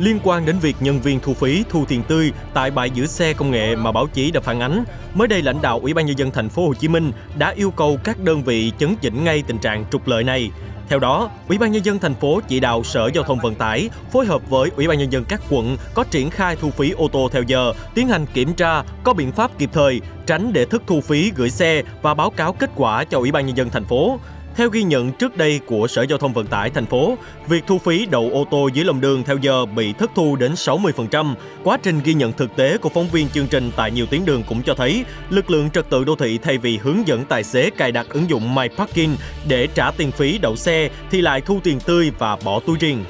liên quan đến việc nhân viên thu phí thu tiền tươi tại bãi giữ xe công nghệ mà báo chí đã phản ánh. Mới đây lãnh đạo Ủy ban nhân dân thành phố Hồ Chí Minh đã yêu cầu các đơn vị chấn chỉnh ngay tình trạng trục lợi này. Theo đó, Ủy ban nhân dân thành phố chỉ đạo Sở Giao thông Vận tải phối hợp với Ủy ban nhân dân các quận có triển khai thu phí ô tô theo giờ, tiến hành kiểm tra, có biện pháp kịp thời, tránh để thức thu phí gửi xe và báo cáo kết quả cho Ủy ban nhân dân thành phố. Theo ghi nhận trước đây của Sở Giao thông Vận tải thành phố, việc thu phí đậu ô tô dưới lòng đường theo giờ bị thất thu đến 60%. Quá trình ghi nhận thực tế của phóng viên chương trình tại nhiều tuyến đường cũng cho thấy, lực lượng trật tự đô thị thay vì hướng dẫn tài xế cài đặt ứng dụng My Parking để trả tiền phí đậu xe thì lại thu tiền tươi và bỏ túi riêng.